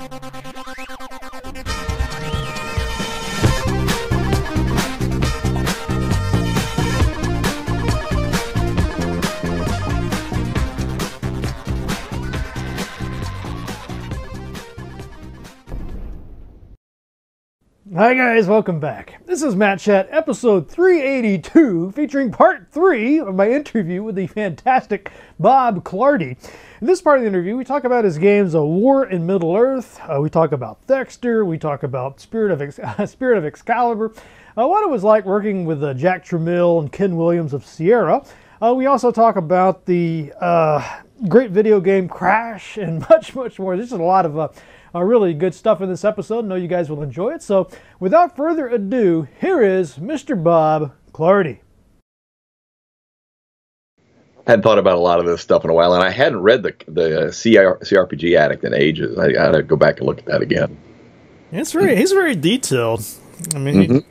Hi guys, welcome back. This is Matt Chat, episode 382, featuring part three of my interview with the fantastic Bob Clardy. In this part of the interview, we talk about his games of War in Middle Earth. Uh, we talk about Thexder. We talk about Spirit of Spirit of Excalibur. Uh, what it was like working with uh, Jack Tramiel and Ken Williams of Sierra. Uh, we also talk about the uh, great video game Crash and much, much more. There's just a lot of really good stuff in this episode. I know you guys will enjoy it. So, without further ado, here is Mr. Bob Clardy. Hadn't thought about a lot of this stuff in a while, and I hadn't read the the uh, CR, CRPG Addict in ages. I got to go back and look at that again. It's very he's very detailed. I mean, he,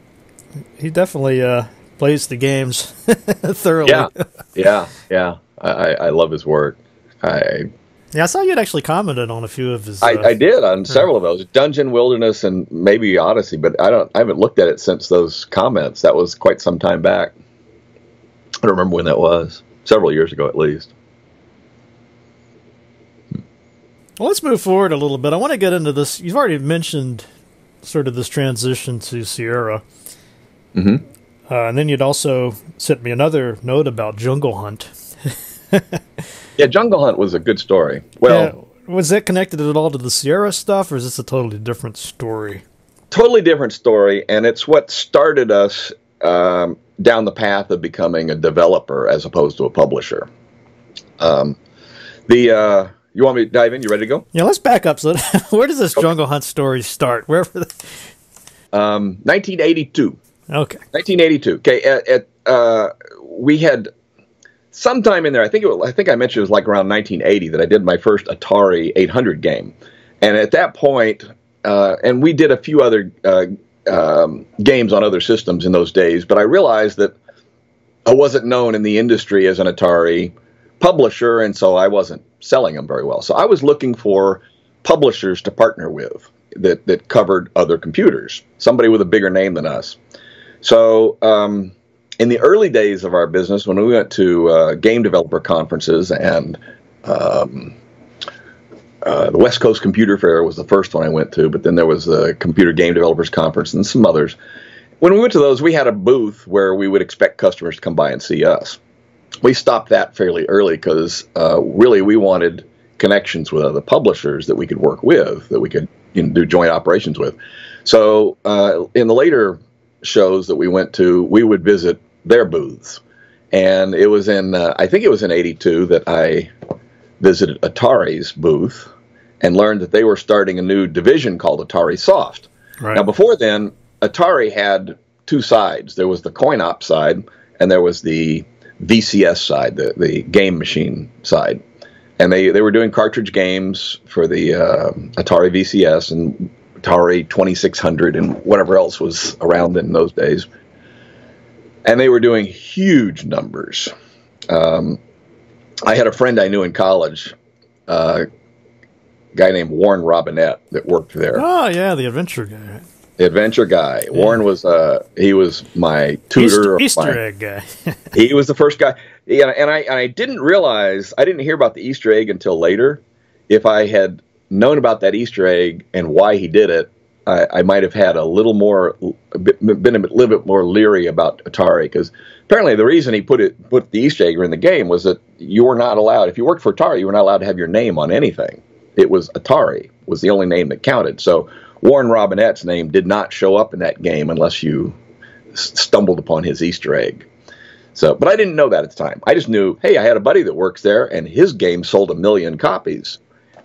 he definitely uh, plays the games thoroughly. Yeah, yeah, yeah. I, I I love his work. I Yeah, I saw you had actually commented on a few of his. I, uh, I did on several of those Dungeon Wilderness and maybe Odyssey, but I don't I haven't looked at it since those comments. That was quite some time back. I don't remember when that was. Several years ago, at least. Well, let's move forward a little bit. I want to get into this. You've already mentioned sort of this transition to Sierra. Mhm. Uh, and then you'd also sent me another note about Jungle Hunt. Yeah, Jungle Hunt was a good story. Well, Yeah, was that connected at all to the Sierra stuff, or is this a totally different story? totally different story, and it's what started us um, down the path of becoming a developer as opposed to a publisher. Um, the uh, you want me to dive in? You ready to go? Yeah, let's back up. So, where does this Jungle Hunt story start? Where? Um, 1982. Okay. 1982. Okay, at, at uh, we had sometime in there. I think it was, I think I mentioned it was like around 1980 that I did my first Atari 800 game, and at that point, uh, and we did a few other uh, um, games on other systems in those days. But I realized that I wasn't known in the industry as an Atari publisher, and so I wasn't selling them very well. So I was looking for publishers to partner with that that covered other computers, somebody with a bigger name than us. So, um, in the early days of our business, when we went to uh, game developer conferences and um, uh, the West Coast Computer Fair was the first one I went to, but then there was the Computer Game Developers Conference and some others. When we went to those, we had a booth where we would expect customers to come by and see us. We stopped that fairly early because uh, really we wanted connections with other publishers that we could work with, that we could you know, do joint operations with. So uh, in the later shows that we went to, we would visit their booths. And it was in, uh, I think it was in 82 that I visited Atari's booth and learned that they were starting a new division called Atari Soft. Right. Now, before then, Atari had two sides there was the coin op side, and there was the VCS side, the, the game machine side. And they, they were doing cartridge games for the uh, Atari VCS and Atari 2600 and whatever else was around in those days. And they were doing huge numbers. Um, I had a friend I knew in college, uh, a guy named Warren Robinett that worked there Oh yeah, the adventure guy. the adventure guy. Warren was uh he was my tutor. Easter, my- egg guy. he was the first guy. Yeah, and I and I didn't realize I didn't hear about the Easter egg until later. If I had known about that Easter egg and why he did it, I, I might have had a little more been a little bit more leery about Atari because apparently the reason he put it put the Easter egg in the game was that you were not allowed if you worked for Atari you were not allowed to have your name on anything. It was Atari was the only name that counted. So Warren Robinett's name did not show up in that game unless you stumbled upon his Easter egg. So, but I didn't know that at the time. I just knew, hey, I had a buddy that works there, and his game sold a million copies,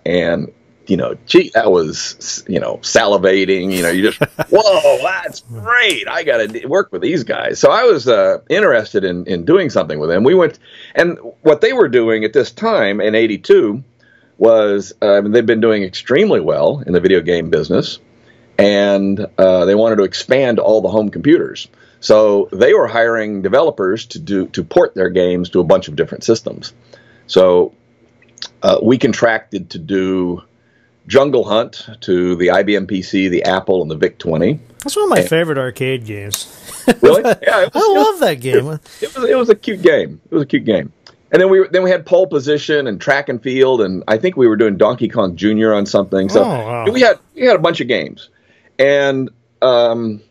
and you know, gee, that was you know salivating. You know, you just, whoa, that's great. I got to work with these guys. So I was uh, interested in in doing something with them. We went, and what they were doing at this time in '82 was uh, they've been doing extremely well in the video game business, and uh, they wanted to expand all the home computers. So they were hiring developers to do to port their games to a bunch of different systems. So uh, we contracted to do Jungle Hunt to the IBM PC, the Apple, and the VIC 20. That's one of my and, favorite arcade games. Really? Yeah, was, I love that game. It, it, was it was a cute game. It was a cute game. And then we then we had pole position and track and field, and I think we were doing Donkey Kong Jr. on something. So oh, wow. we had we had a bunch of games, and um,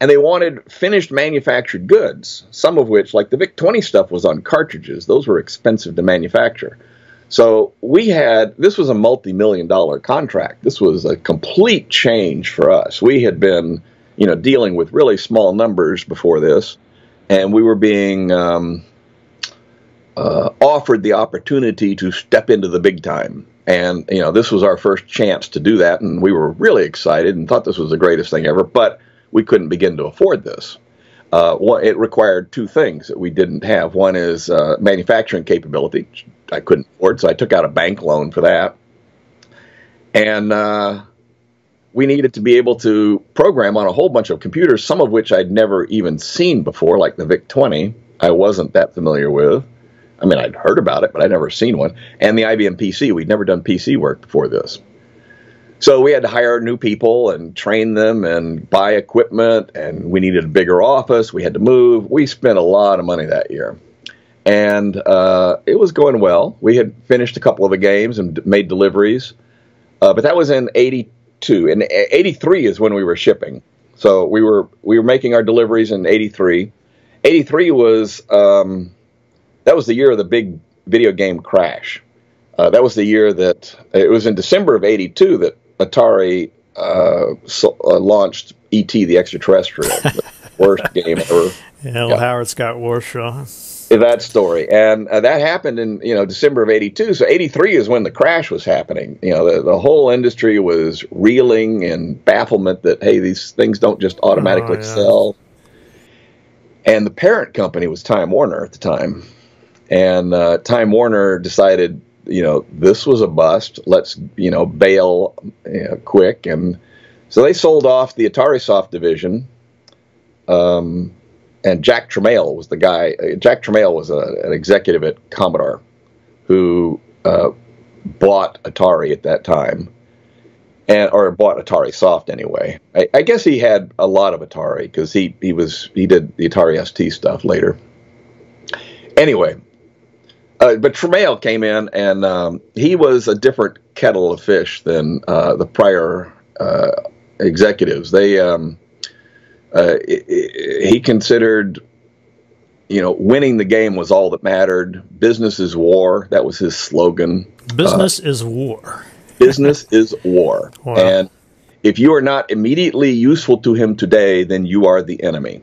and they wanted finished manufactured goods. Some of which, like the VIC 20 stuff, was on cartridges. Those were expensive to manufacture. So we had this was a multi-million dollar contract. This was a complete change for us. We had been, you know, dealing with really small numbers before this, and we were being um, uh, offered the opportunity to step into the big time. And you know, this was our first chance to do that, and we were really excited and thought this was the greatest thing ever. But we couldn't begin to afford this. Uh, it required two things that we didn't have. One is uh, manufacturing capability. I couldn't afford, so I took out a bank loan for that. And uh, we needed to be able to program on a whole bunch of computers, some of which I'd never even seen before, like the VIC 20. I wasn't that familiar with. I mean, I'd heard about it, but I'd never seen one. And the IBM PC. We'd never done PC work before this. So we had to hire new people and train them and buy equipment, and we needed a bigger office. We had to move. We spent a lot of money that year. And uh, it was going well. We had finished a couple of the games and made deliveries, uh, but that was in '82. And '83 is when we were shipping. So we were we were making our deliveries in '83. '83 was um, that was the year of the big video game crash. Uh, that was the year that it was in December of '82 that Atari uh, so, uh, launched ET the Extraterrestrial, the worst game ever. Yeah, yeah. Howard Scott Warshaw. That story, and uh, that happened in you know December of '82. So '83 is when the crash was happening. You know, the, the whole industry was reeling in bafflement that hey, these things don't just automatically oh, yeah. sell. And the parent company was Time Warner at the time, and uh, Time Warner decided you know, this was a bust. Let's, you know, bail you know, quick. And so they sold off the Atari Soft division. Um, and Jack Tramiel was the guy. Jack Tramiel was a, an executive at Commodore who uh, bought Atari at that time, and or bought Atari Soft anyway. I, I guess he had a lot of Atari because he he was he did the Atari ST stuff later. Anyway, uh, but Tramiel came in, and um, he was a different kettle of fish than uh, the prior uh, executives. They um, uh, he considered, you know, winning the game was all that mattered. Business is war. That was his slogan. Business uh, is war. business is war. Wow. And if you are not immediately useful to him today, then you are the enemy.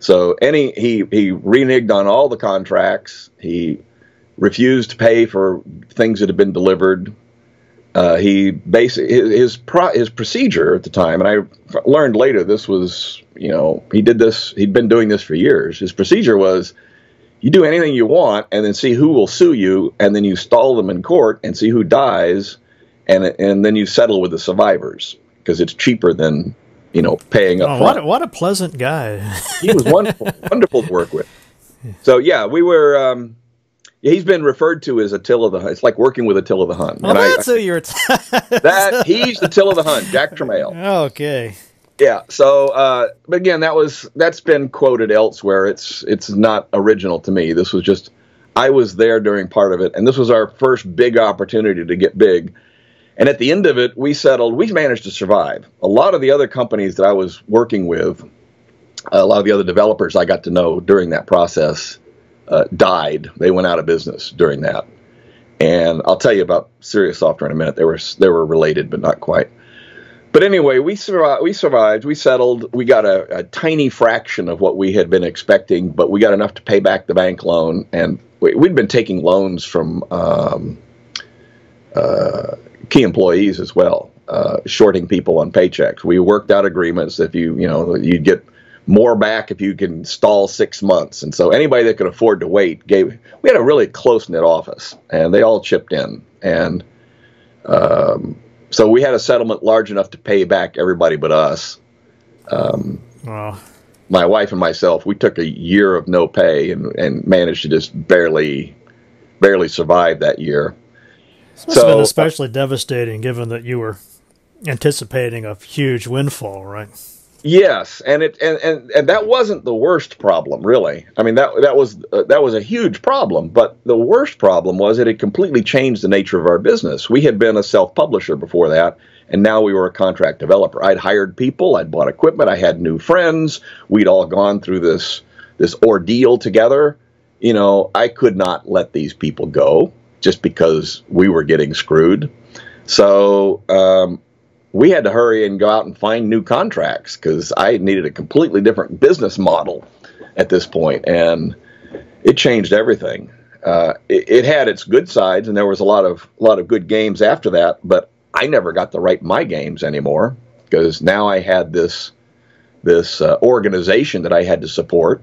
So any he he reneged on all the contracts. He refused to pay for things that had been delivered. Uh, he basically his his, pro, his procedure at the time, and I learned later this was you know he did this he'd been doing this for years. His procedure was you do anything you want, and then see who will sue you, and then you stall them in court and see who dies, and and then you settle with the survivors because it's cheaper than you know paying up. Oh, what a, what a pleasant guy! he was wonderful, wonderful to work with. So yeah, we were. Um, he's been referred to as Attila the Hun. It's like working with Attila the Hun. Well, and that's I, who you're. T- that he's the Attila the Hun, Jack Tramiel. Okay. Yeah. So, uh, but again, that was that's been quoted elsewhere. It's it's not original to me. This was just I was there during part of it, and this was our first big opportunity to get big. And at the end of it, we settled. We managed to survive. A lot of the other companies that I was working with, a lot of the other developers I got to know during that process uh, died. They went out of business during that. And I'll tell you about Sirius Software in a minute. They were they were related, but not quite. But anyway, we survived. We survived. We settled. We got a, a, tiny fraction of what we had been expecting, but we got enough to pay back the bank loan. And we, had been taking loans from um, uh, key employees as well, uh, shorting people on paychecks. We worked out agreements. If you you know you'd get more back if you can stall six months. And so anybody that could afford to wait gave. We had a really close knit office, and they all chipped in. And um, so we had a settlement large enough to pay back everybody but us. Um, wow. My wife and myself, we took a year of no pay and, and managed to just barely, barely survive that year. This must so, have been especially uh, devastating, given that you were anticipating a huge windfall, right? Yes, and it and, and, and that wasn't the worst problem, really. I mean that that was uh, that was a huge problem, but the worst problem was it had completely changed the nature of our business. We had been a self-publisher before that, and now we were a contract developer. I'd hired people, I'd bought equipment, I had new friends. We'd all gone through this this ordeal together. You know, I could not let these people go just because we were getting screwed. So um, we had to hurry and go out and find new contracts because I needed a completely different business model at this point, and it changed everything. Uh, it, it, had its good sides, and there was a lot of a lot of good games after that. But I never got to write my games anymore because now I had this this uh, organization that I had to support,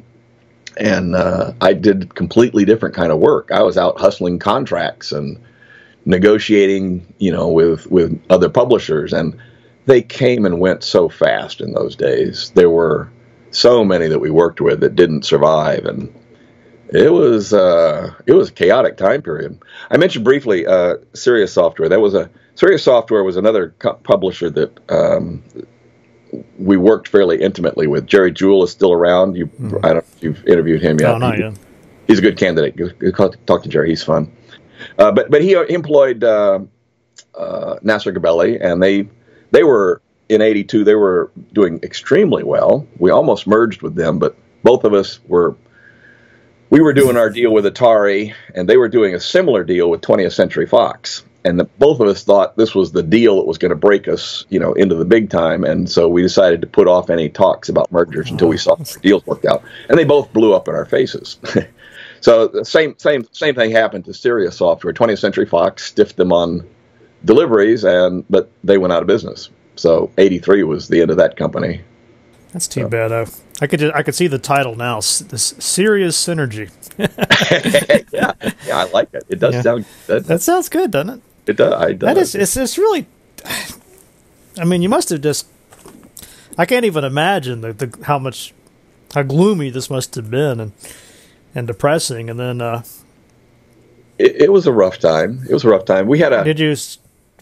and uh, I did completely different kind of work. I was out hustling contracts and negotiating, you know, with with other publishers, and they came and went so fast in those days. There were so many that we worked with that didn't survive, and it was uh, it was a chaotic time period. I mentioned briefly uh, Sirius Software. That was a Sirius Software was another publisher that um, we worked fairly intimately with. Jerry Jewell is still around. You, mm. I don't know if you've interviewed him yet. No, not yet. He's a good candidate. Talk to Jerry. He's fun. Uh, but but he employed uh, uh, Nasir Gebelli, and they they were in '82. They were doing extremely well. We almost merged with them, but both of us were. We were doing our deal with Atari, and they were doing a similar deal with 20th Century Fox. And the, both of us thought this was the deal that was going to break us, you know, into the big time. And so we decided to put off any talks about mergers until we saw the deals worked out. And they both blew up in our faces. So the same same same thing happened to Sirius Software. 20th Century Fox stiffed them on deliveries, and but they went out of business. So 83 was the end of that company. That's too so. bad. I, I could I could see the title now. This Sirius Synergy. yeah, yeah, I like it. It does yeah. sound. That, that sounds good, doesn't it? It does. I, that is. It's, it's really. I mean, you must have just. I can't even imagine the, the how much how gloomy this must have been, and and depressing. And then uh, it, it, was a rough time. It was a rough time. We had a. Did you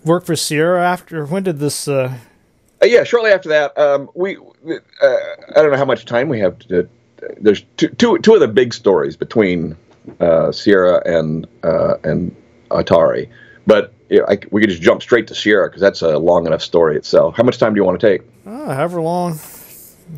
work for Sierra after? When did this? Uh... Uh, yeah, shortly after that. Um, we uh, I don't know how much time we have to. There's two, two, two of the big stories between uh, Sierra and uh, and Atari, but you know, I, we could just jump straight to Sierra because that's a long enough story itself. How much time do you want to take? however long.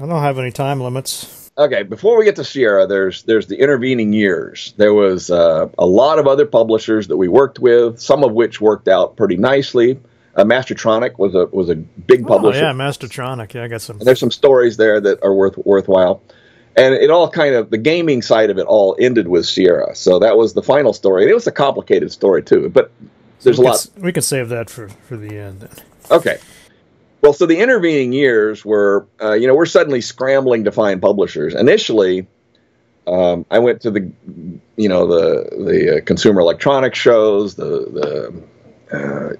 I don't have any time limits okay, before we get to Sierra, there's there's the intervening years. There was uh, a lot of other publishers that we worked with, some of which worked out pretty nicely. Uh, Mastertronic was a was a big oh, publisher. Oh, yeah, Mastertronic. Yeah, I got some. And there's some stories there that are worth worthwhile. And it all kind of the gaming side of it all ended with Sierra. So that was the final story. And it was a complicated story too. But there's so a lot. we can save that for for the end. Okay. Well, so the intervening years were, uh, you know, we're suddenly scrambling to find publishers. Initially, um, I went to the, you know, the the uh, consumer electronics shows, the the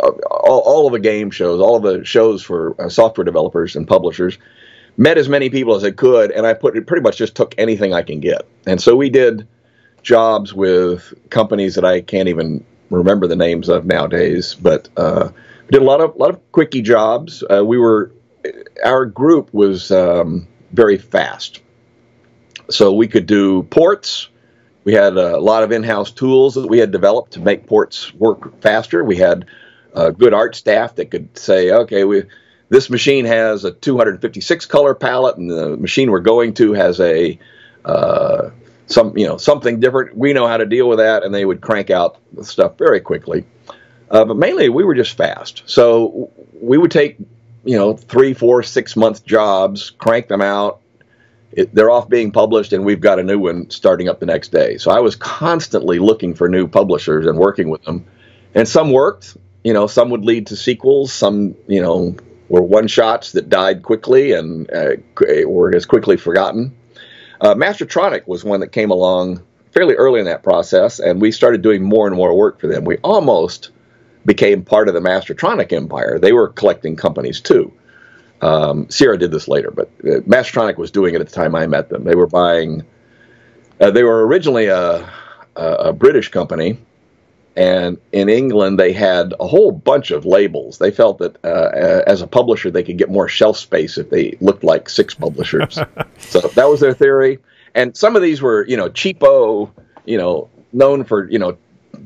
uh, all, all of the game shows, all of the shows for uh, software developers and publishers. Met as many people as I could, and I put pretty much just took anything I can get. And so we did jobs with companies that I can't even remember the names of nowadays, but uh, did a lot of lot of quickie jobs. Uh, we were our group was um, very fast, so we could do ports. We had a lot of in-house tools that we had developed to make ports work faster. We had a good art staff that could say, okay, we this machine has a 256 color palette, and the machine we're going to has a uh, some you know something different. We know how to deal with that, and they would crank out stuff very quickly. Uh, but mainly, we were just fast. So we would take, you know, three, four, six month jobs, crank them out. It, they're off being published, and we've got a new one starting up the next day. So I was constantly looking for new publishers and working with them. And some worked, you know, some would lead to sequels. Some, you know, were one shots that died quickly and uh, were as quickly forgotten. Uh, Mastertronic was one that came along fairly early in that process, and we started doing more and more work for them. We almost became part of the Mastertronic empire. They were collecting companies too. Um, Sierra did this later, but uh, Mastertronic was doing it at the time I met them. They were buying. Uh, they were originally a, a, a, British company, And in England, they had a whole bunch of labels. They felt that uh, as a publisher, they could get more shelf space if they looked like six publishers. so that was their theory. And some of these were, you know, cheapo, you know, known for, you know,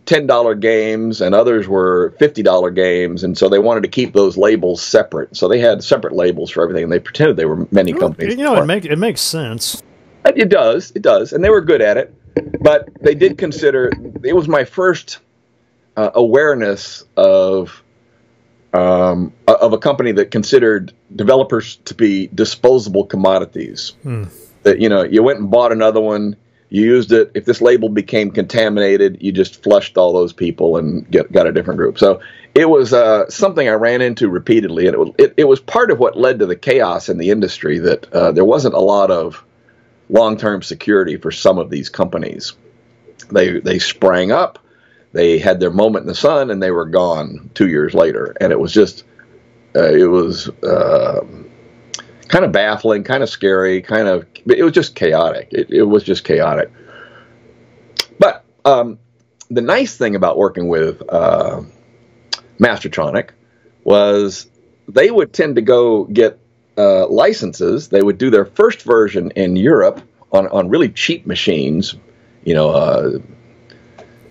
ten dollar games, and others were fifty dollar games, and so they wanted to keep those labels separate. So they had separate labels for everything, and they pretended they were many companies. You know, it make it makes sense. It does, it does, and they were good at it. But they did consider it was my first uh, awareness of um, of a company that considered developers to be disposable commodities. Hmm. That you know, you went and bought another one, you used it. If this label became contaminated, you just flushed all those people and get, got a different group. So it was uh, something I ran into repeatedly, and it was, it, it, was part of what led to the chaos in the industry that uh, there wasn't a lot of long-term security for some of these companies. They they sprang up, they had their moment in the sun, and they were gone two years later, and it was just uh, it was uh, kind of baffling, kind of scary, kind of it was just chaotic. It, it was just chaotic. But um, the nice thing about working with uh, Mastertronic was they would tend to go get uh, licenses. They would do their first version in Europe on, on really cheap machines, you know, uh,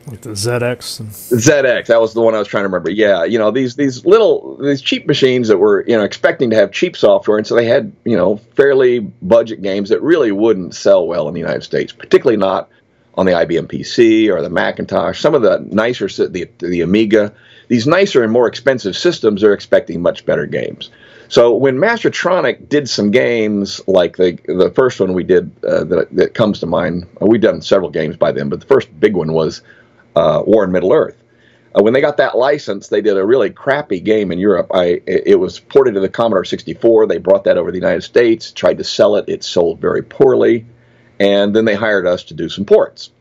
like the ZX. And... ZX, that was the one I was trying to remember. Yeah, you know these these little these cheap machines that were you know expecting to have cheap software, and so they had you know fairly budget games that really wouldn't sell well in the United States, particularly not on the IBM PC or the Macintosh. Some of the nicer the the Amiga, these nicer and more expensive systems are expecting much better games. So when Mastertronic did some games like the the first one we did uh, that, that comes to mind, we've done several games by then, but the first big one was uh, War in Middle Earth. Uh, when they got that license, they did a really crappy game in Europe. I it, was ported to the Commodore 64. They brought that over to the United States, tried to sell it. It sold very poorly, and then they hired us to do some ports.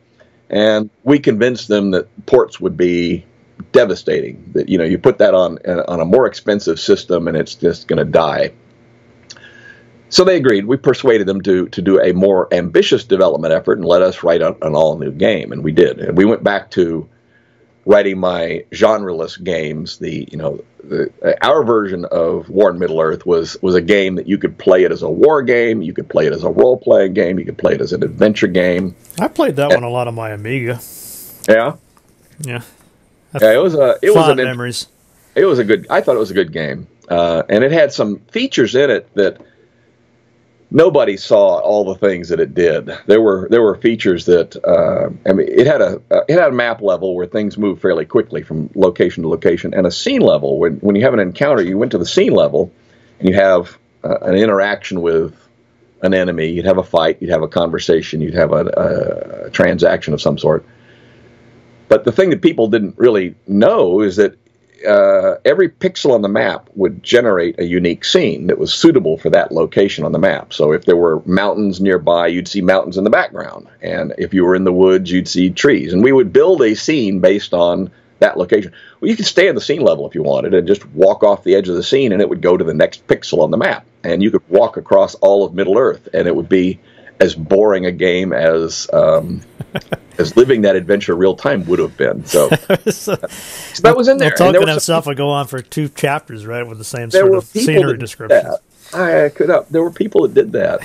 And we convinced them that ports would be devastating. That you know you put that on on a more expensive system and it's just going to die. So they agreed. We persuaded them to to do a more ambitious development effort and let us write a, an all new game, and we did. And we went back to writing my genreless games. The you know the, our version of War in Middle Earth was was a game that you could play it as a war game, you could play it as a role playing game, you could play it as an adventure game. I played that and, one a lot on my Amiga. Yeah. Yeah. yeah, it was a it was an memories. It was a good. I thought it was a good game, uh, and it had some features in it that nobody saw all the things that it did. There were there were features that uh, I mean, it had a uh, it had a map level where things move fairly quickly from location to location, and a scene level when when you have an encounter, you went to the scene level, and you have uh, an interaction with an enemy. You'd have a fight, you'd have a conversation, you'd have a, a transaction of some sort. But the thing that people didn't really know is that uh, every pixel on the map would generate a unique scene that was suitable for that location on the map. So if there were mountains nearby, you'd see mountains in the background. And if you were in the woods, you'd see trees. And we would build a scene based on that location. Well, you could stay in the scene level if you wanted and just walk off the edge of the scene and it would go to the next pixel on the map. And you could walk across all of Middle Earth and it would be as boring a game as um, as living that adventure real time would have been. So, so, that was in there. Well, Tolkien himself would go on for two chapters, right, with the same sort of scenery description. I could up. There were people that did that.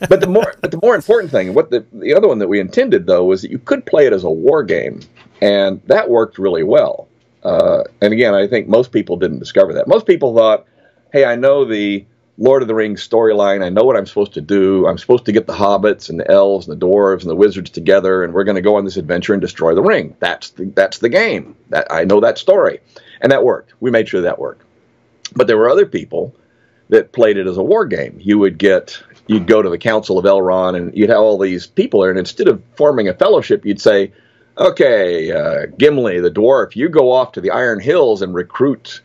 but the more, but the more important thing, what the the other one that we intended though was that you could play it as a war game, and that worked really well. Uh, and again, I think most people didn't discover that. Most people thought, "Hey, I know the Lord of the Rings storyline. I know what I'm supposed to do. I'm supposed to get the hobbits and the elves and the dwarves and the wizards together, and we're going to go on this adventure and destroy the ring. That's the, that's the game. That I know that story, and that worked. We made sure that worked. But there were other people that played it as a war game. You would get you'd go to the Council of Elrond, and you'd have all these people there, and instead of forming a fellowship, you'd say, "Okay, uh, Gimli, the dwarf, you go off to the Iron Hills and recruit."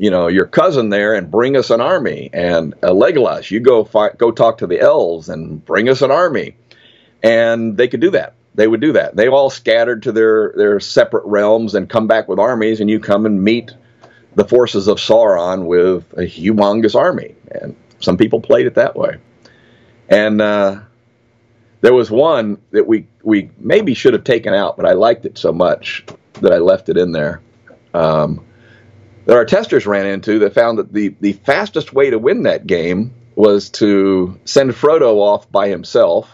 You know, your cousin there and bring us an army. And uh, Legolas, you go go talk to the elves and bring us an army. And they could do that. They would do that. They all scattered to their their separate realms and come back with armies, and you come and meet the forces of Sauron with a humongous army. And some people played it that way. And uh, there was one that we we maybe should have taken out, but I liked it so much that I left it in there. Um, that our testers ran into that found that the, the fastest way to win that game was to send Frodo off by himself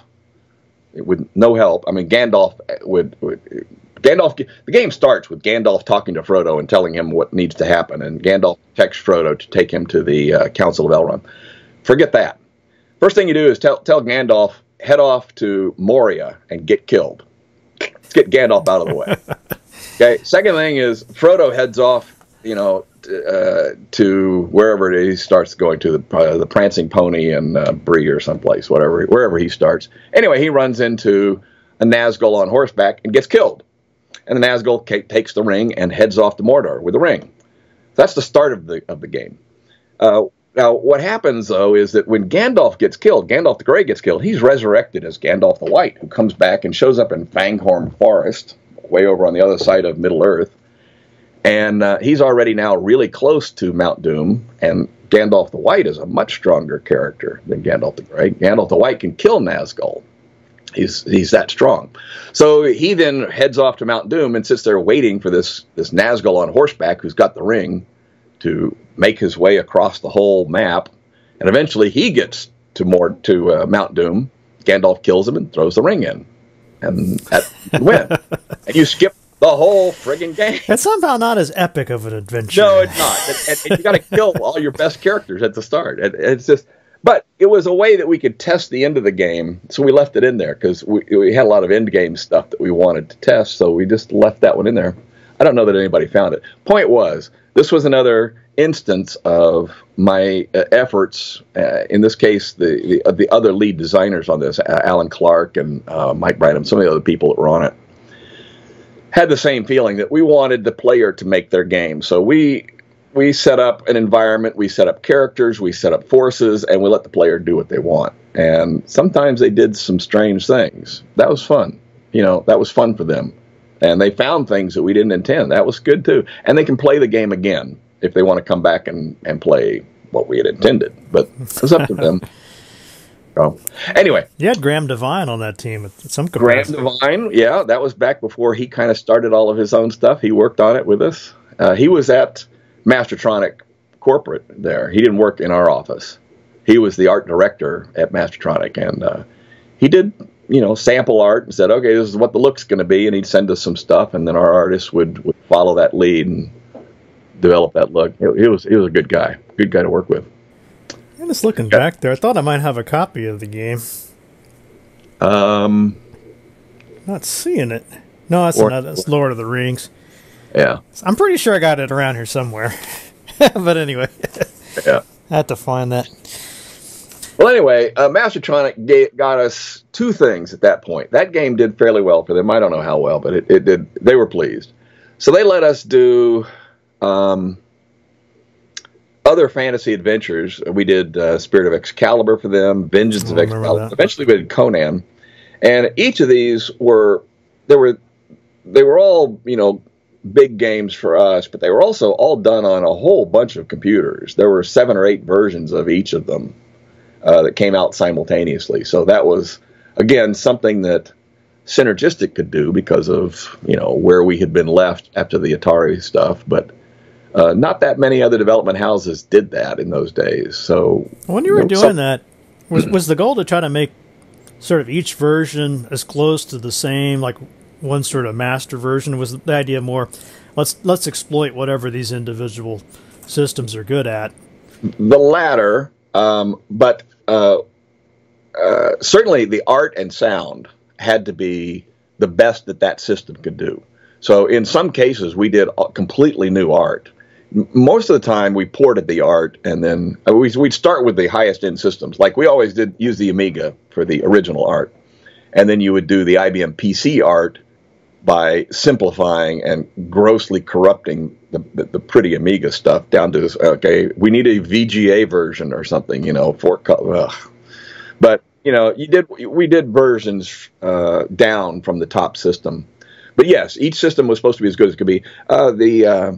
with no help. I mean, Gandalf would, would Gandalf. The game starts with Gandalf talking to Frodo and telling him what needs to happen, and Gandalf texts Frodo to take him to the uh, Council of Elrond. Forget that. First thing you do is tell tell Gandalf head off to Moria and get killed. Let's get Gandalf out of the way. Okay. Second thing is Frodo heads off, you know, uh, to wherever he starts going to the uh, the Prancing Pony and uh, Bree or someplace, whatever wherever he starts. Anyway, he runs into a Nazgul on horseback and gets killed. And the Nazgul takes the ring and heads off to Mordor with the ring. That's the start of the of the game. Uh, now, what happens though is that when Gandalf gets killed, Gandalf the Grey gets killed, he's resurrected as Gandalf the White, who comes back and shows up in Fangorn Forest, way over on the other side of Middle Earth. And uh, he's already now really close to Mount Doom, and Gandalf the White is a much stronger character than Gandalf the Grey. Gandalf the White can kill Nazgul. He's he's that strong. So he then heads off to Mount Doom and sits there waiting for this this Nazgul on horseback who's got the ring to make his way across the whole map, and eventually he gets to more to uh, Mount Doom. Gandalf kills him and throws the ring in, and that win. and you skip the whole friggin' game. It's somehow not as epic of an adventure. No, it's not. and, and you got to kill all your best characters at the start. And it's just, but it was a way that we could test the end of the game, so we left it in there because we, we had a lot of end game stuff that we wanted to test, so we just left that one in there. I don't know that anybody found it. Point was, this was another instance of my uh, efforts. Uh, in this case, the the, uh, the, other lead designers on this, uh, Alan Clark and uh, Mike Branham, some of the other people that were on it, had the same feeling that we wanted the player to make their game. So we we set up an environment, we set up characters, we set up forces, and we let the player do what they want. And sometimes they did some strange things. That was fun. You know, that was fun for them and they found things that we didn't intend. That was good too. And they can play the game again if they want to come back and, and play what we had intended. But it's up to them. So, anyway, you had Graham Devine on that team at some capacity. Graham Devine, yeah, that was back before he kind of started all of his own stuff. He worked on it with us. Uh, he was at Mastertronic corporate there. He didn't work in our office. He was the art director at Mastertronic, and uh, he did you know, sample art and said, okay, this is what the look's going to be, and he'd send us some stuff, and then our artists would, would follow that lead and develop that look. It, was he was a good guy, good guy to work with. I'm just looking yeah. back there. I thought I might have a copy of the game. Um, not seeing it. No, that's or, another. That's Lord of the Rings. Yeah, I'm pretty sure I got it around here somewhere. but anyway, yeah, I have to find that. Well, anyway, uh, Mastertronic got us two things at that point. That game did fairly well for them. I don't know how well, but it, it did. They were pleased. So they let us do um, other fantasy adventures. We did uh, Spirit of Excalibur for them, Vengeance of Excalibur. Eventually, we did Conan, and each of these were there were they were all you know big games for us, but they were also all done on a whole bunch of computers. There were seven or eight versions of each of them uh, that came out simultaneously. So that was again something that Synergistic could do because of you know where we had been left after the Atari stuff, but. Uh, not that many other development houses did that in those days. So when you were doing some, that, was was the goal to try to make sort of each version as close to the same, like one sort of master version? Was the idea more let's let's exploit whatever these individual systems are good at? The latter, um, but uh, uh, certainly the art and sound had to be the best that that system could do. So in some cases, we did completely new art. Most of the time, we ported the art, and then uh, we'd start with the highest end systems. Like we always did, use the Amiga for the original art, and then you would do the IBM PC art by simplifying and grossly corrupting the, the, the, pretty Amiga stuff down to this okay, we need a VGA version or something, you know, for ugh. but you know, you did we did versions uh, down from the top system, but yes, each system was supposed to be as good as it could be. Uh, the uh,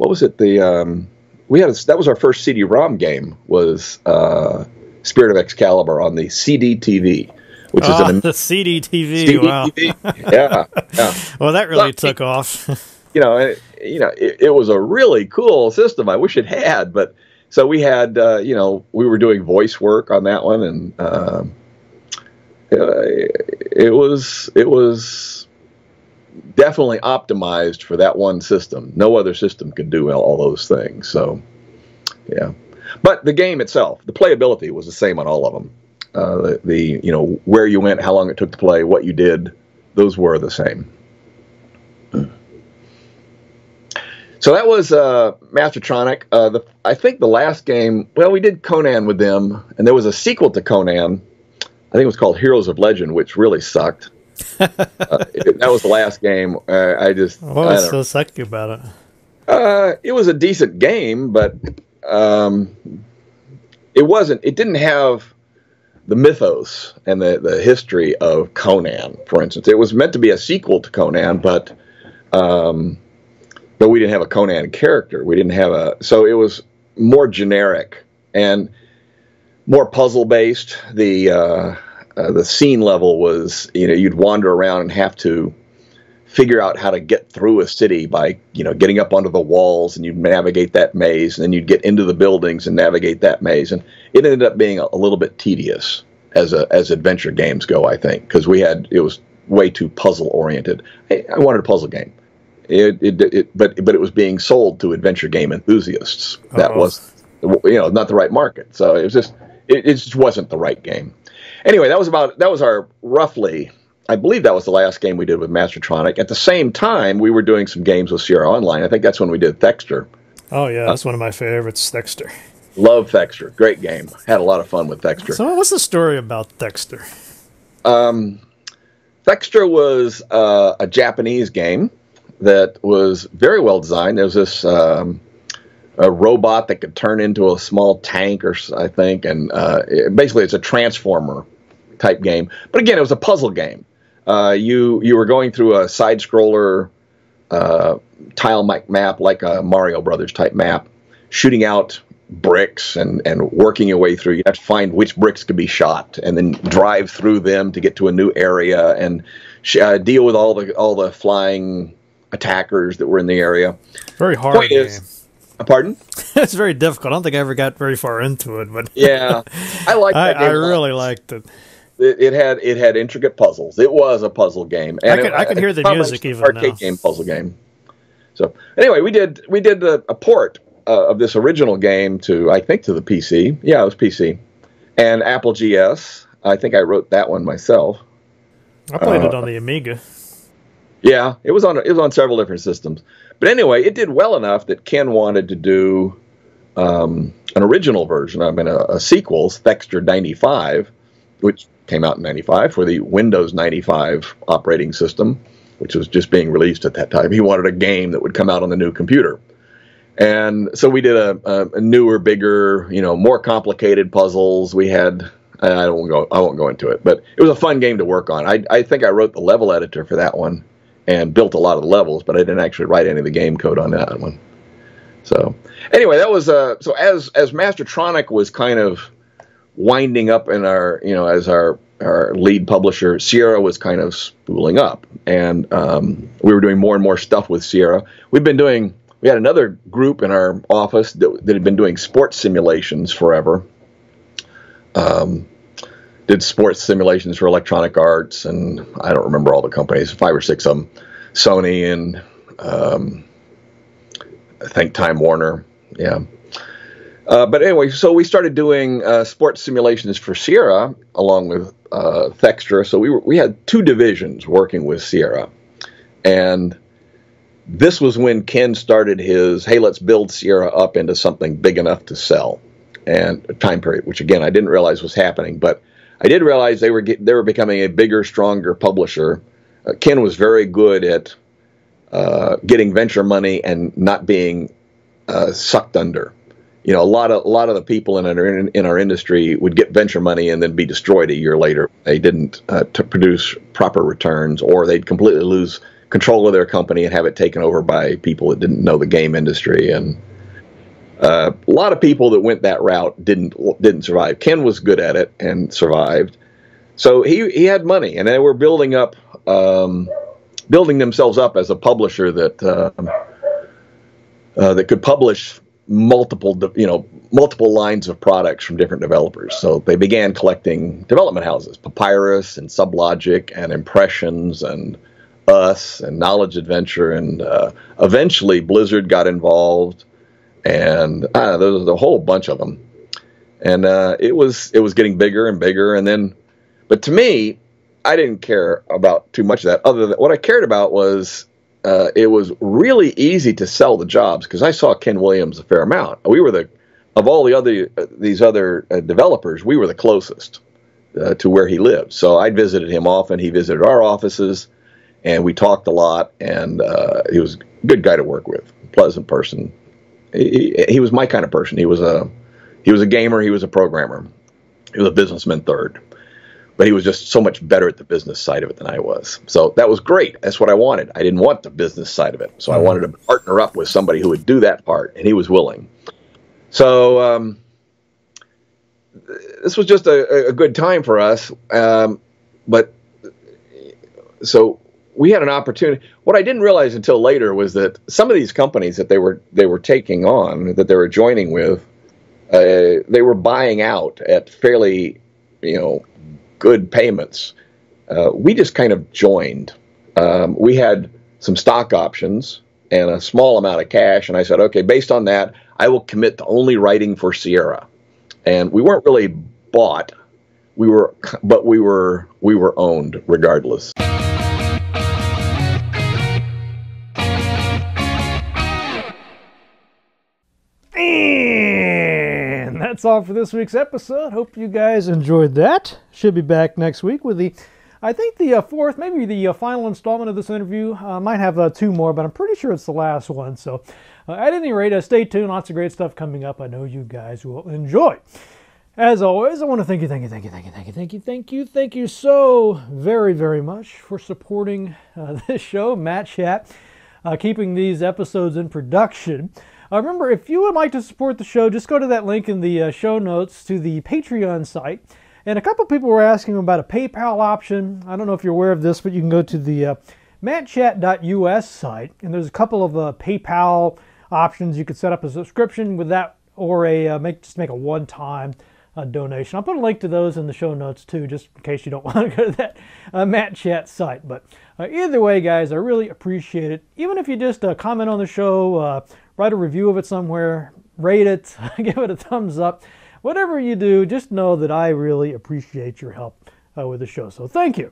what was it? The um, we had a, that was our first CD-ROM game was uh, Spirit of Excalibur on the CD TV which oh, is an the CD TV. CD wow. Yeah, yeah. well, that really took off. you know, it, you know, it, it, was a really cool system. I wish it had, but so we had, uh, you know, we were doing voice work on that one, and uh, it was it was definitely optimized for that one system. No other system could do all, those things. So, yeah. But the game itself, the playability was the same on all of them. Uh, the, the, you know where you went, how long it took to play, what you did, those were the same. So that was uh, Mastertronic. Uh, the, I think the last game, well, we did Conan with them, and there was a sequel to Conan. I think it was called Heroes of Legend, which really sucked. Uh, it, that was the last game. Uh, I just what was so sucky about it? Uh, it was a decent game, but um, it wasn't. It didn't have the mythos and the the history of Conan. For instance, it was meant to be a sequel to Conan, but um, but we didn't have a Conan character. We didn't have a so it was more generic and more puzzle based. The uh, uh, the scene level was you know you'd wander around and have to figure out how to get through a city by you know getting up onto the walls and you'd navigate that maze and then you'd get into the buildings and navigate that maze. And it ended up being a, a little bit tedious as a as adventure games go I think because we had it was way too puzzle oriented. I, I, wanted a puzzle game. It, it, it, but but it was being sold to adventure game enthusiasts. That Uh-oh. was you know not the right market. So it was just it, it just wasn't the right game anyway that was about that was our roughly I believe that was the last game we did with Mastertronic. At the same time, we were doing some games with Sierra Online. I think that's when we did Thexder. Oh yeah, that's uh, one of my favorites, Thexder. Love Thexder. Great game. Had a lot of fun with Thexder. So, what's the story about Thexder? Um, Thexder was uh, a Japanese game that was very well designed. There was this um, a robot that could turn into a small tank, or I think, and uh, it, basically it's a transformer type game. But again, it was a puzzle game. Uh, you you were going through a side scroller uh, tile map like a Mario Brothers type map, shooting out bricks and and working your way through. You have to find which bricks could be shot, and then drive through them to get to a new area and uh, deal with all the all the flying attackers that were in the area. Very hard Point game. Is, pardon? it's very difficult. I don't think I ever got very far into it, but yeah, I like. I, I really liked it it, it, had it had intricate puzzles. It was a puzzle game. And I could, it, I could hear the music even arcade now. game puzzle game. So anyway, we did we did a, a port uh, of this original game to I think to the PC. Yeah, it was PC and Apple GS. I think I wrote that one myself. I played uh, it on the Amiga. Yeah, it was on it was on several different systems. But anyway, it did well enough that Ken wanted to do um, an original version. I mean, a, a sequel, Thexder '95, which came out in 95 for the Windows 95 operating system, which was just being released at that time. He wanted a game that would come out on the new computer. And so we did a, a, newer, bigger, you know, more complicated puzzles. We had I won't go I won't go into it, but it was a fun game to work on. I, I think I wrote the level editor for that one and built a lot of the levels, but I didn't actually write any of the game code on that one. So anyway, that was uh so as as Mastertronic was kind of winding up in our, you know, as our our lead publisher, Sierra was kind of spooling up, and um, we were doing more and more stuff with Sierra. We've been doing. We had another group in our office that, that had been doing sports simulations forever. Um, did sports simulations for Electronic Arts, and I don't remember all the companies, five or six of them, Sony and um, I think Time Warner. Yeah. Uh, but anyway, so we started doing uh, sports simulations for Sierra along with uh, Thexder. So we were, we had two divisions working with Sierra, and this was when Ken started his hey, let's build Sierra up into something big enough to sell, and time period, which again I didn't realize was happening, but I did realize they were get, they were becoming a bigger, stronger publisher. Uh, Ken was very good at uh, getting venture money and not being uh, sucked under you know, a lot of a lot of the people in our in our industry would get venture money and then be destroyed a year later. They didn't uh, to produce proper returns, or they'd completely lose control of their company and have it taken over by people that didn't know the game industry. And uh, a lot of people that went that route didn't didn't survive. Ken was good at it and survived. So he he had money, and they were building up um, building themselves up as a publisher that um, uh, that could publish multiple, you know, multiple lines of products from different developers. So they began collecting development houses, Papyrus and Sublogic and Impressions and Us and Knowledge Adventure, and uh, eventually Blizzard got involved, and uh, there was a whole bunch of them. And uh, it was it was getting bigger and bigger, and then, but to me, I didn't care about too much of that. Other than what I cared about was uh, it was really easy to sell the jobs because I saw Ken Williams a fair amount. We were the of all the other uh, these other uh, developers, we were the closest uh, to where he lived. So I visited him often. He visited our offices, and we talked a lot. And he was a good guy to work with, pleasant person. He, he, was my kind of person. He was a he was a gamer. He was a programmer. He was a businessman third but he was just so much better at the business side of it than I was. So that was great. That's what I wanted. I didn't want the business side of it. So I mm-hmm. wanted to partner up with somebody who would do that part, and he was willing. So um, this was just a, a, good time for us. Um, but so we had an opportunity. What I didn't realize until later was that some of these companies that they were they were taking on, that they were joining with, uh, they were buying out at fairly, you know, good payments. Uh, we just kind of joined. Um, we had some stock options and a small amount of cash, and I said, okay, based on that, I will commit to only writing for Sierra. And we weren't really bought, we were, but we were we were owned regardless. That's all for this week's episode. Hope you guys enjoyed that. Should be back next week with the, I think the uh, fourth, maybe the uh, final installment of this interview. I uh, might have uh, two more, but I'm pretty sure it's the last one. So uh, at any rate, uh, stay tuned. Lots of great stuff coming up. I know you guys will enjoy. As always, I want to thank you, thank you, thank you, thank you, thank you, thank you, thank you, thank you so very, very much for supporting this show, Matt Chat, keeping these episodes in production. Uh, remember, if you would like to support the show, just go to that link in the uh, show notes to the Patreon site. And a couple people were asking about a PayPal option. I don't know if you're aware of this, but you can go to the uh, mattchat.us site, and there's a couple of uh, PayPal options. You could set up a subscription with that, or a uh, make just make a one-time uh, donation. I'll put a link to those in the show notes too, just in case you don't want to go to that uh, MattChat site. But uh, either way, guys, I really appreciate it. Even if you just uh, comment on the show, uh, write a review of it somewhere, rate it, give it a thumbs up. Whatever you do, just know that I really appreciate your help uh, with the show. So thank you.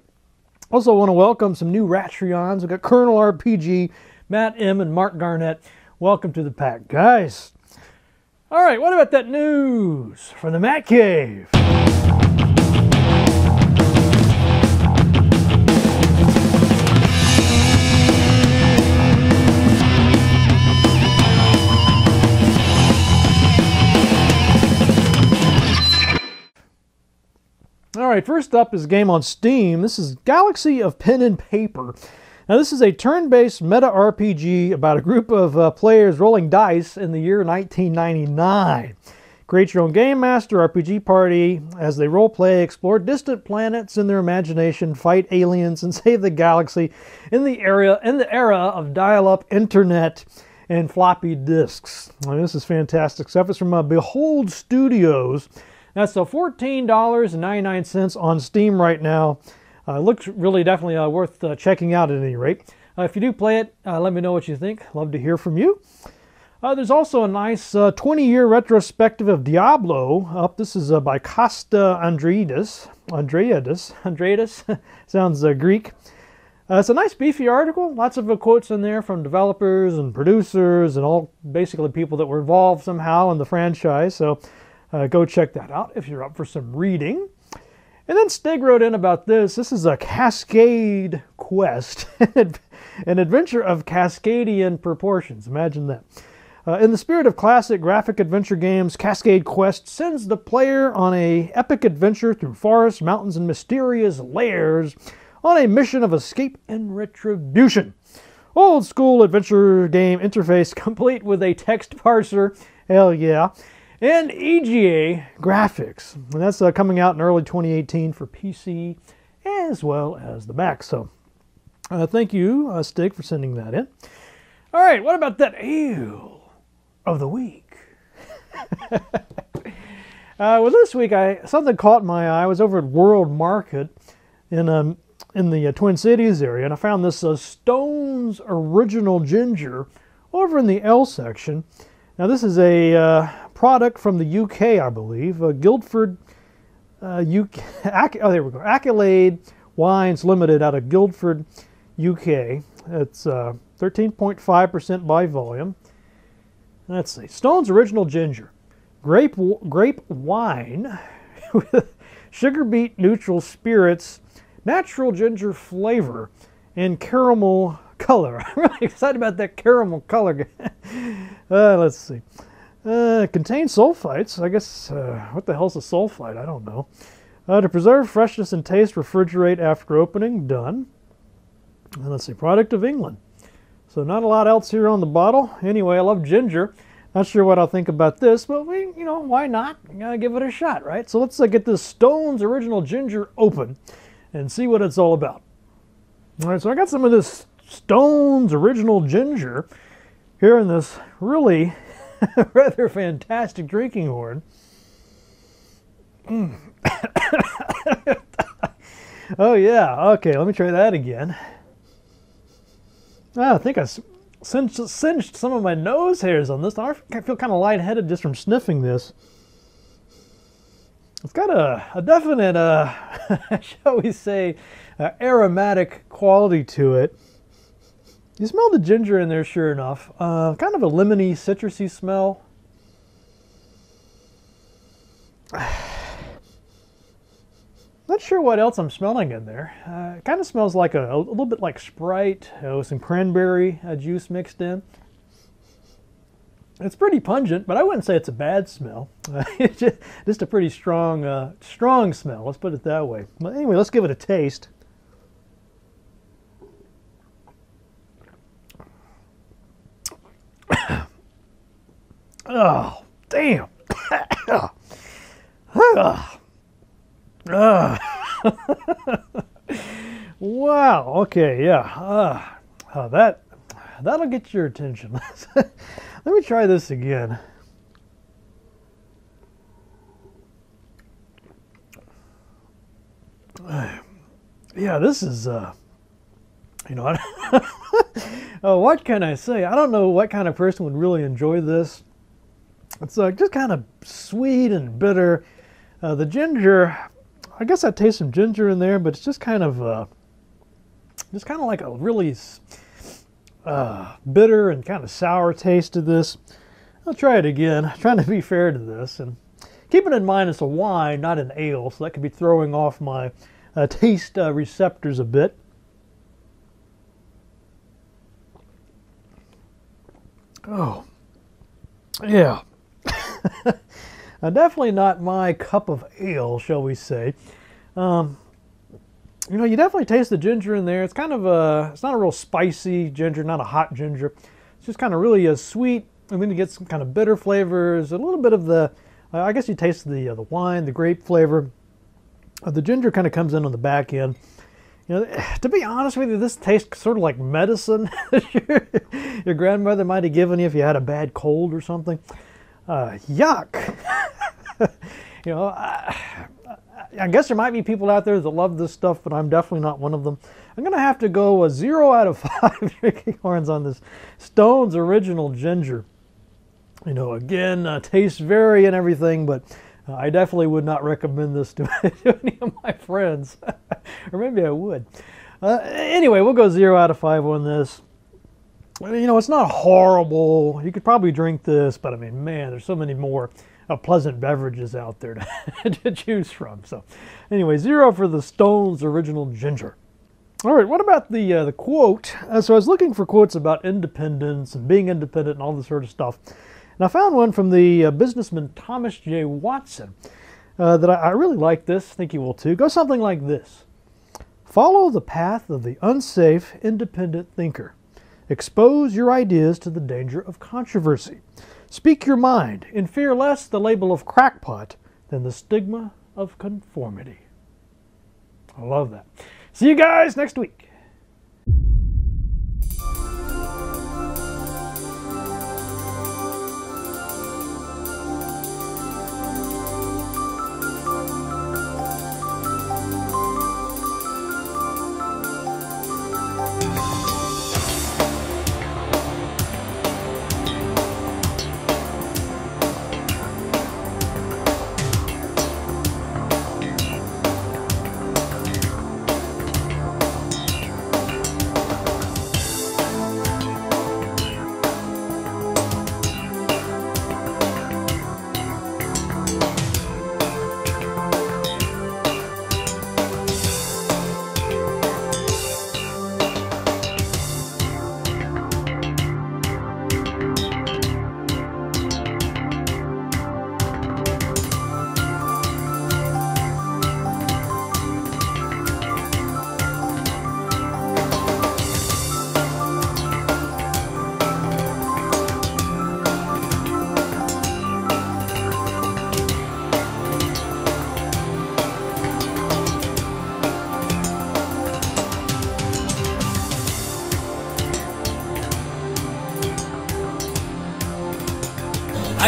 Also, want to welcome some new Ratreons. We've got Colonel RPG, Matt M, and Mark Garnett. Welcome to the pack, guys. All right, what about that news from the Matt Cave? All right, first up is a game on Steam. This is Galaxy of Pen and Paper. Now, this is a turn based meta RPG about a group of uh, players rolling dice in the year 1999. Create your own game master RPG party as they role play, explore distant planets in their imagination, fight aliens, and save the galaxy in the area in the era of dial-up internet and floppy disks. this is fantastic stuff. It's from uh, Behold Studios. That's so $14.99 on Steam right now. Uh, looks really definitely uh, worth uh, checking out at any rate. Uh, if you do play it, uh, let me know what you think. Love to hear from you. Uh, there's also a nice 20-year retrospective of Diablo up. This is by Kosta Andreadis. Andreadis. Andreadis. Sounds Greek. it's a nice beefy article. Lots of quotes in there from developers and producers and all basically people that were involved somehow in the franchise. So uh, go check that out if you're up for some reading. And then Stig wrote in about this. This is a Cascade Quest, an adventure of Cascadian proportions. Imagine that. Uh, in the spirit of classic graphic adventure games, Cascade Quest sends the player on a epic adventure through forests, mountains, and mysterious lairs on a mission of escape and retribution. Old school adventure game interface complete with a text parser. Hell yeah and EGA graphics. And that's uh, coming out in early 2018 for PC as well as the Mac. So Uh, thank you, uh, Stig, for sending that in. All right, what about that ale of the week? uh, well, this week I something caught my eye. I was over at World Market in um, in the uh, Twin Cities area, and I found this uh, Stone's Original Ginger over in the L section. Now, this is a uh, product from the UK, I believe. Uh, Guildford, UK. oh, there we go. Accolade Wines Limited out of Guildford, UK. It's 13.5% uh, by volume. Let's see. Stone's Original Ginger. Grape, grape wine with sugar beet neutral spirits, natural ginger flavor, and caramel color. I'm really excited about that caramel color. uh, let's see. Uh, contains sulfites. I guess, uh, what the hell's a sulfite? I don't know. Uh, to preserve freshness and taste, refrigerate after opening. Done. And let's see, product of England. So not a lot else here on the bottle. Anyway, I love ginger. Not sure what I'll think about this, but we, you know, why not? You gotta give it a shot, right? So let's uh, get this Stone's Original Ginger open and see what it's all about. All right, so I got some of this Stone's Original Ginger here in this really rather fantastic drinking horn. Mm. oh yeah, okay, let me try that again. Oh, I think I singed, singed some of my nose hairs on this. I feel kind of lightheaded just from sniffing this. It's got a, a definite, uh, shall we say, uh, aromatic quality to it. You smell the ginger in there, sure enough. Uh, kind of a lemony, citrusy smell. Not sure what else I'm smelling in there. Uh, it kind of smells like a, a, little bit like Sprite uh, with some cranberry uh, juice mixed in. It's pretty pungent, but I wouldn't say it's a bad smell. it's just, just, a pretty strong, uh, strong smell. Let's put it that way. Well, anyway, let's give it a taste. Oh, damn. Uh. wow. Okay. Yeah. Uh, uh, that that'll get your attention. Let me try this again. Yeah, this is, uh, you know, uh, what can I say? I don't know what kind of person would really enjoy this. It's uh, just kind of sweet and bitter. Uh, the ginger, I guess I taste some ginger in there, but it's just kind of, uh, just kind of like a really uh, bitter and kind of sour taste to this. I'll try it again, I'm trying to be fair to this. And keeping in mind it's a wine, not an ale, so that could be throwing off my uh, taste uh, receptors a bit. Oh, yeah. Uh, definitely not my cup of ale, shall we say. Um, you know, you definitely taste the ginger in there. It's kind of a, it's not a real spicy ginger, not a hot ginger. It's just kind of really a sweet, and then you get some kind of bitter flavors, a little bit of the, uh, I guess you taste the uh, the wine, the grape flavor. Uh, the ginger kind of comes in on the back end. You know, to be honest with you, this tastes sort of like medicine your grandmother might have given you if you had a bad cold or something. Uh, yuck. you know, I, I, guess there might be people out there that love this stuff, but I'm definitely not one of them. I'm going to have to go a zero out of five drinking horns on this Stone's Original Ginger. You know, again, uh, tastes vary and everything, but uh, I definitely would not recommend this to, to any of my friends. or maybe I would. Uh, anyway, we'll go zero out of five on this you know, it's not horrible. You could probably drink this, but I mean, man, there's so many more uh, pleasant beverages out there to, to choose from. So, anyway, zero for the Stones Original Ginger. All right, what about the uh, the quote? Uh, so I was looking for quotes about independence and being independent and all this sort of stuff, and I found one from the uh, businessman Thomas J. Watson uh, that I, I really like. This, I think you will too. Go something like this: Follow the path of the unsafe, independent thinker. Expose your ideas to the danger of controversy. Speak your mind and fear less the label of crackpot than the stigma of conformity. I love that. See you guys next week.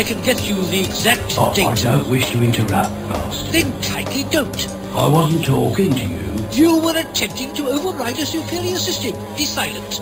I can get you the exact oh, I, I don't wish to interrupt, Master. Then kindly don't. I wasn't talking to you. You were attempting to override a superior system. Be silent.